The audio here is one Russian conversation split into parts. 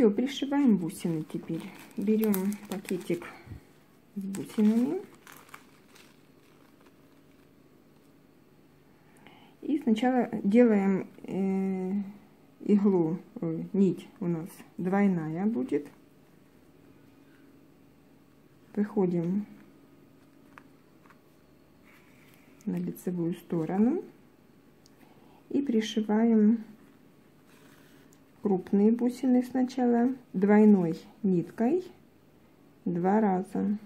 Все, пришиваем бусины теперь. Берем пакетик с бусинами. И сначала делаем э, иглу, э, нить у нас двойная будет. Выходим на лицевую сторону и пришиваем крупные бусины сначала двойной ниткой два раза.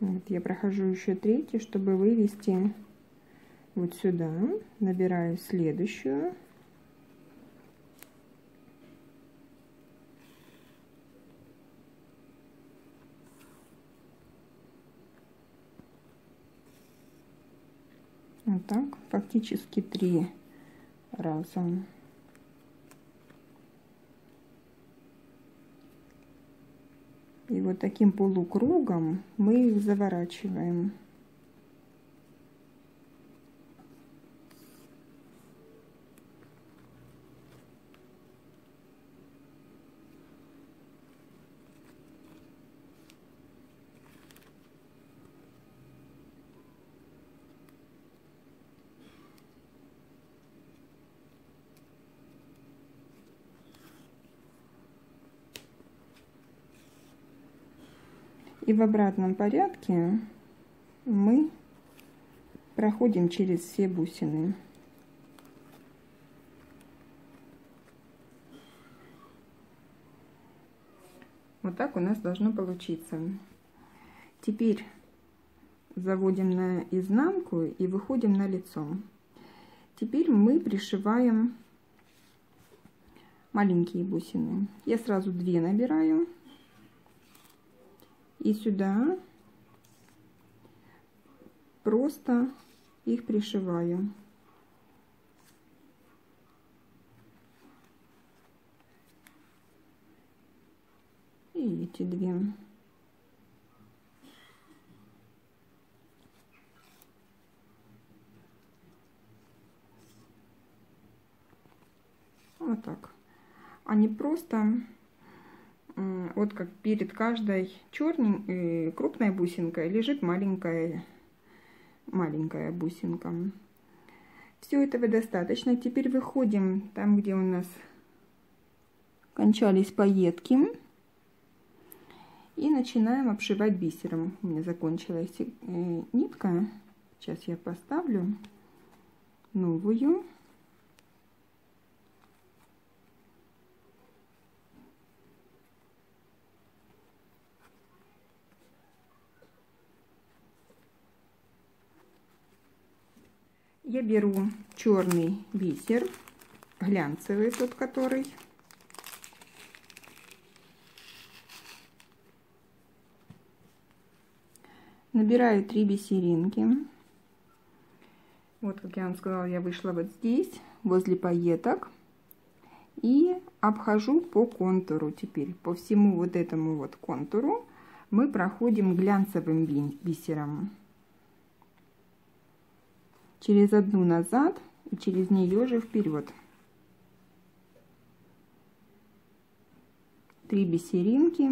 Вот я прохожу еще третий, чтобы вывести вот сюда. Набираю следующую. Вот так, фактически три раза. И вот таким полукругом мы их заворачиваем. И в обратном порядке мы проходим через все бусины. Вот так у нас должно получиться. Теперь заводим на изнанку и выходим на лицо. Теперь мы пришиваем маленькие бусины. Я сразу две набираю и сюда просто их пришиваю. И эти две. Вот так. Они просто вот как перед каждой черной э, крупной бусинкой лежит маленькая маленькая бусинка. Все этого достаточно. Теперь выходим там, где у нас кончались пайетки. И начинаем обшивать бисером. У меня закончилась э, нитка. Сейчас я поставлю новую. Я беру черный бисер, глянцевый тот, который. Набираю три бисеринки. Вот, как я вам сказала, я вышла вот здесь, возле пайеток. И обхожу по контуру теперь. По всему вот этому вот контуру мы проходим глянцевым бисером через одну назад и через нее же вперед. Три бисеринки.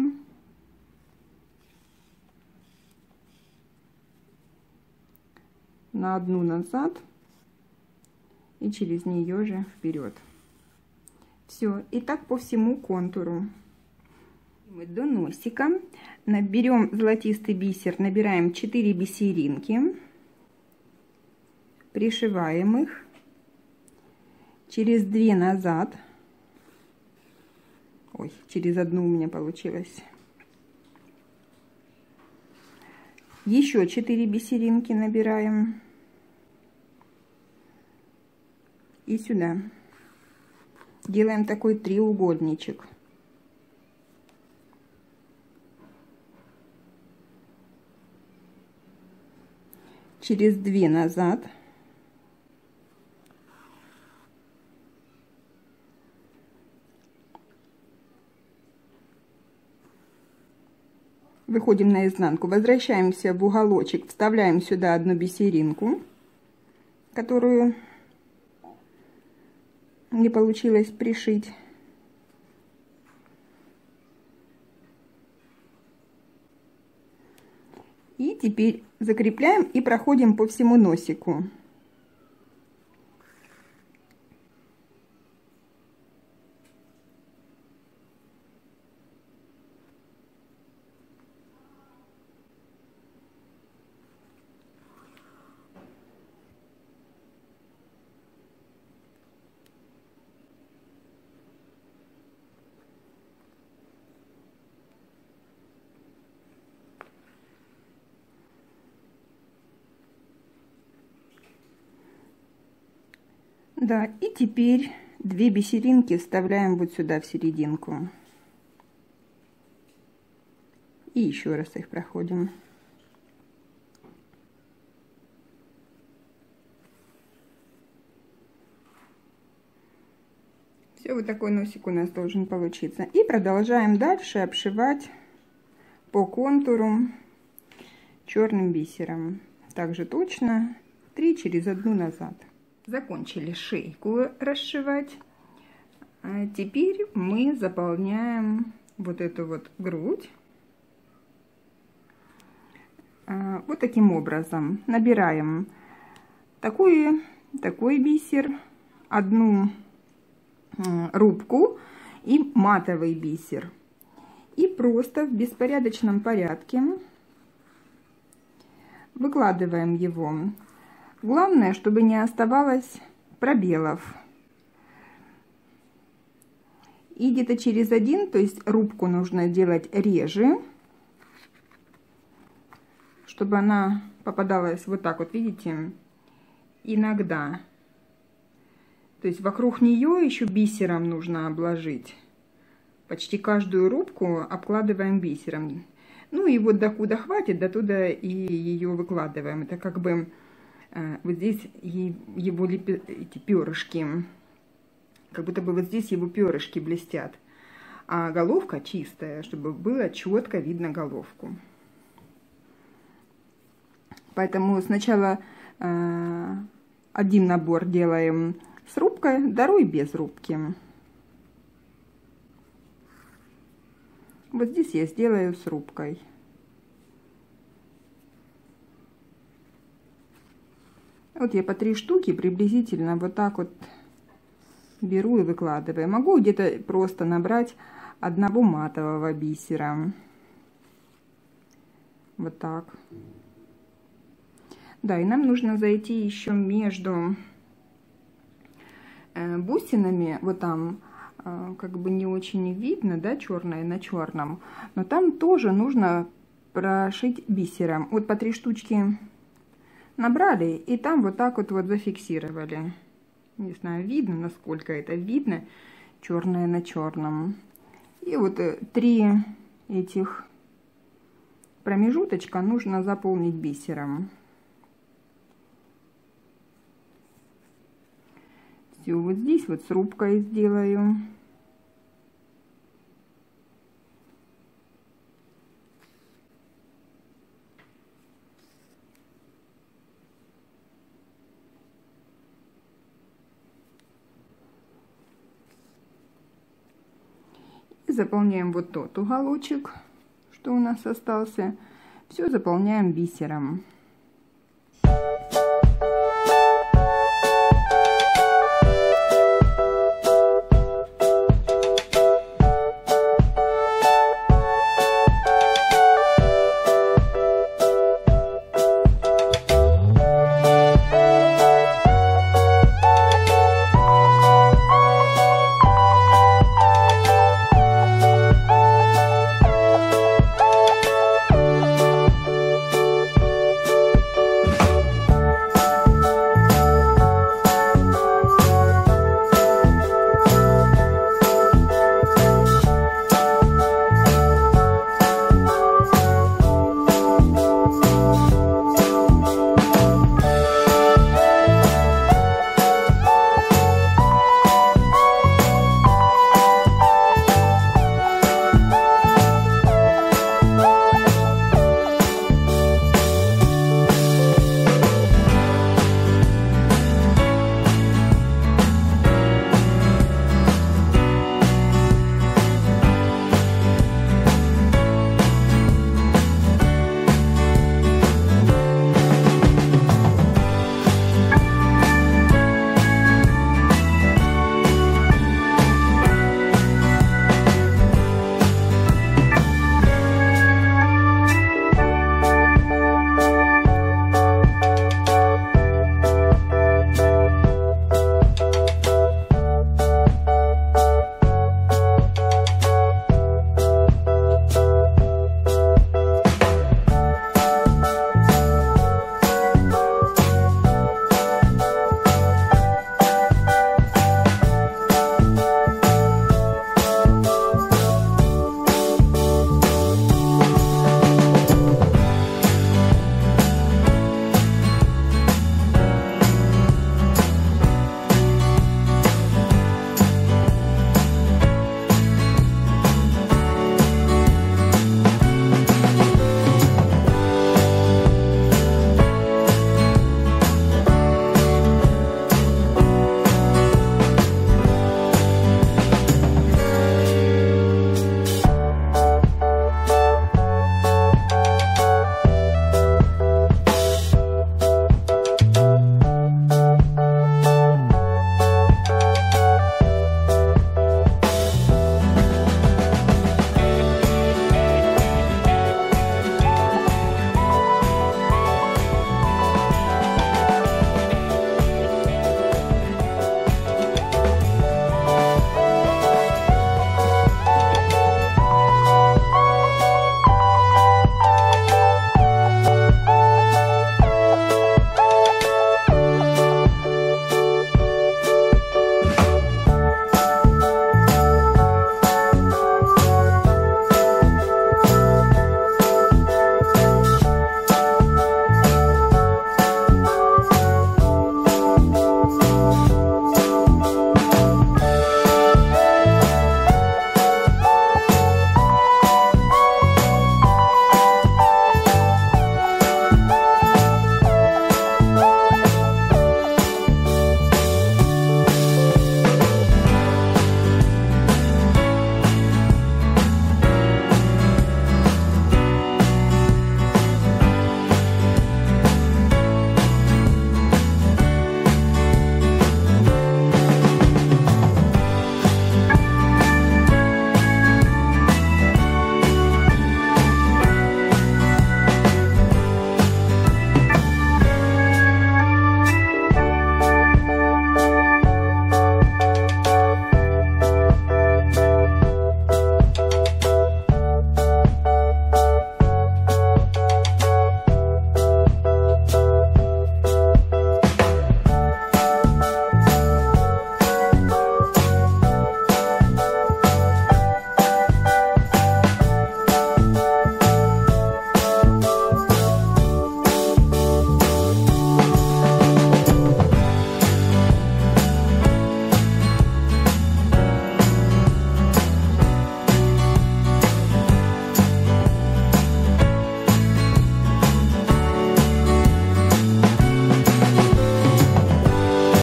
На одну назад и через нее же вперед. Все, и так по всему контуру. Мы до носика наберем золотистый бисер, набираем 4 бисеринки пришиваем их через две назад. Ой, через одну у меня получилось. Еще 4 бисеринки набираем. И сюда. Делаем такой треугольничек. Через две назад. выходим на изнанку, возвращаемся в уголочек, вставляем сюда одну бисеринку, которую не получилось пришить. И теперь закрепляем и проходим по всему носику. Да, и теперь две бисеринки вставляем вот сюда в серединку. И еще раз их проходим. Все, вот такой носик у нас должен получиться. И продолжаем дальше обшивать по контуру черным бисером. Также точно 3 через одну назад. Закончили шейку расшивать. А теперь мы заполняем вот эту вот грудь. А, вот таким образом. Набираем такой, такой бисер, одну рубку и матовый бисер. И просто в беспорядочном порядке выкладываем его Главное, чтобы не оставалось пробелов. И где-то через один, то есть рубку нужно делать реже, чтобы она попадалась вот так вот, видите, иногда. То есть вокруг нее еще бисером нужно обложить. Почти каждую рубку обкладываем бисером. Ну и вот докуда хватит, до туда и ее выкладываем. Это как бы вот здесь его эти перышки, как будто бы вот здесь его перышки блестят. А головка чистая, чтобы было четко видно головку. Поэтому сначала э, один набор делаем с рубкой, второй без рубки. Вот здесь я сделаю с рубкой. Вот я по три штуки приблизительно вот так вот беру и выкладываю. Могу где-то просто набрать одного матового бисера. Вот так. Да, и нам нужно зайти еще между э, бусинами, вот там э, как бы не очень видно, да, черное на черном, но там тоже нужно прошить бисером. Вот по три штучки набрали и там вот так вот вот зафиксировали. Не знаю, видно, насколько это видно, черное на черном. И вот э, три этих промежуточка нужно заполнить бисером. Все, вот здесь вот с рубкой заполняем вот тот уголочек, что у нас остался. Все заполняем бисером.